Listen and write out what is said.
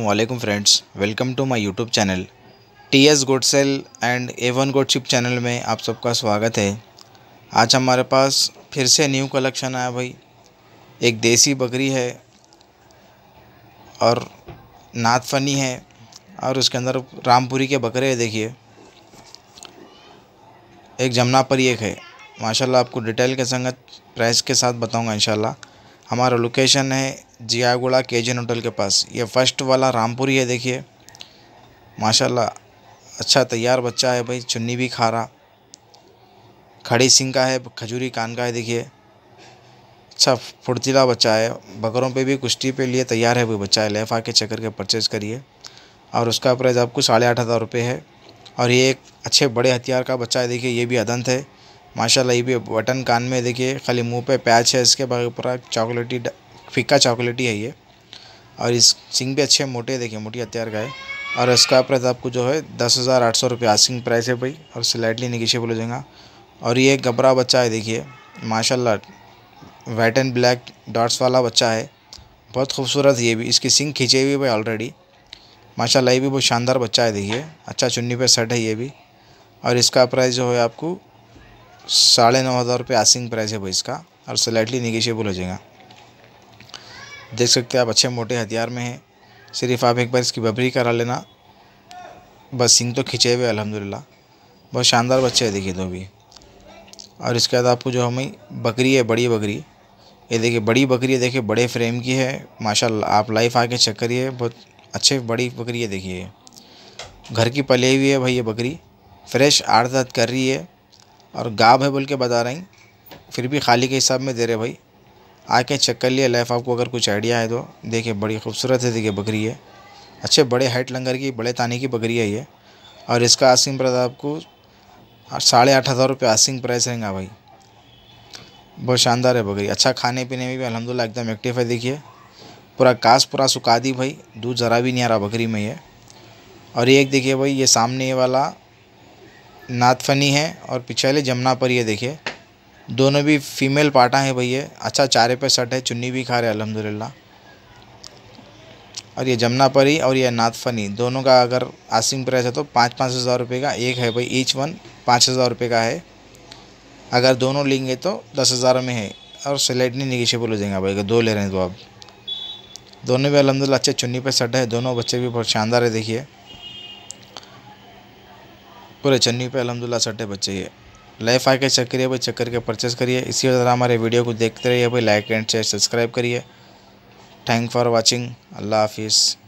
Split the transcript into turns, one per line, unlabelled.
वालेकुम friends welcome to my YouTube channel T S गोड सेल एंड ए वन गोड शिप चैनल में आप सबका स्वागत है। आज हमारे पास फिर से न्यू कलेक्शन आया भाई। एक देसी बकरी है और नाथ फनी है और उसके अंदर रामपुरी के बकरे है, देखिए। एक जमनापरी एक है। माशाल्लाह आपको डिटेल के संगत प्राइस के साथ बताऊँगा, इंशाल्लाह। हमारा लोकेशन है जियागुड़ा केजन होटल के पास। ये फ़र्स्ट वाला रामपुरी है, देखिए। माशाल्लाह अच्छा तैयार बच्चा है भाई, चुन्नी भी खा रहा। खड़ी सिंह का है, खजूरी कान का है, देखिए। अच्छा फुर्तीला बच्चा है, बकरों पे भी कुश्ती पे लिए तैयार है वो बच्चा है लेफा के चक्कर के परचेज़ करिए। और उसका प्राइस आपको साढ़े आठ हज़ार रुपये है। और ये एक अच्छे बड़े हथियार का बच्चा है, देखिए, ये भी अदंत है। माशाल्लाह, ये भी बटन कान में, देखिए, खाली मुँह पे पैच है, इसके पूरा चॉकलेटी फीका चॉकलेटी है ये। और इस सिंग भी अच्छे मोटे, देखिए, मोटी हथियार का है। और इसका प्राइस आपको जो है, दस हज़ार आठ सौ रुपये आसिंग प्राइस है भाई, और स्लाइटली निगेशियबल हो जाएगा। और ये गबरा बच्चा है, देखिए, माशाल्लाह वाइट एंड ब्लैक डॉट्स वाला बच्चा है। बहुत खूबसूरत ये भी, इसकी सिंग खींचे हुई भाई ऑलरेडी माशाल्लाह, ये भी बहुत शानदार बच्चा है, देखिए अच्छा चुन्नी पे सेट है ये भी। और इसका प्राइस जो है आपको साढ़े नौ हज़ार रुपये आसिंग प्राइस है भाई इसका, और स्लाइटली निगेशियबल हो जाएगा। देख सकते हैं आप, अच्छे मोटे हथियार में हैं। सिर्फ़ आप एक बार इसकी बबरी करा लेना। बस सिंग तो खिंचे हुए अलहमदिल्ला बहुत शानदार बच्चे है, देखिए तो भी। और इसके बाद आपको जो हमें बकरी है, बड़ी बकरी। ये देखिए, बड़ी बकरी है, देखिए, बड़े फ्रेम की है। माशाल्लाह, आप लाइफ आके चेक करिए, बहुत अच्छे बड़ी बकरी है, देखिए। घर की पले हुई है भाई ये बकरी। फ्रेश दाँत कर रही है। और गाब है बोल के बता रही फिर भी खाली के हिसाब में दे रहे भाई। आके चेक कर लिया लाइफ आपको, अगर कुछ आइडिया है तो। देखिए, बड़ी खूबसूरत है, देखिए, बकरी है। अच्छे, बड़े हाइट लंगर की, बड़े तानी की बकरी है ये। और इसका आसिंग प्राइस आपको साढ़े आठ हज़ार रुपये आसिंग प्राइस रहेगा भाई। बहुत शानदार है बकरी। अच्छा खाने पीने में भी अलहमदिल्ला एकदम एक्टिव है, देखिए। पूरा कास, पूरा सुखा दी भाई। दूध ज़रा भी नहीं आ रहा बकरी में ये। और एक देखिए भाई, ये सामने ये वाला नाथफनी है और पिछले जमुना पर ये देखिए, दोनों भी फीमेल पाटा है भैया। अच्छा चारे पे सट है, चुन्नी भी खा रहे अल्हम्दुलिल्लाह। और ये जमुना परी और ये नाथफनी दोनों का अगर आसिंग प्राइस है तो पाँच पाँच हज़ार रुपये का एक है भाई ईच वन पाँच हज़ार रुपये का है। अगर दोनों लेंगे तो दस हज़ार में है और नहीं निगेशियबल हो जाएगा भाई, अगर दो ले रहे हैं तो आप। दोनों भी अलहमदिल्ला अच्छे चुन्नी पे सट है, दोनों बच्चे भी बहुत शानदार है, देखिए। पूरे चन्नी पे अलहमदिल्ला सट्टे बच्चे ये। लाइफ आके चेक करिए, भाई चेक करके परचेज़ करिए। इसी तरह हमारे वीडियो को देखते रहिए, भाई लाइक एंड शेयर सब्सक्राइब करिए। थैंक फॉर वॉचिंग अल्लाह हाफिज़।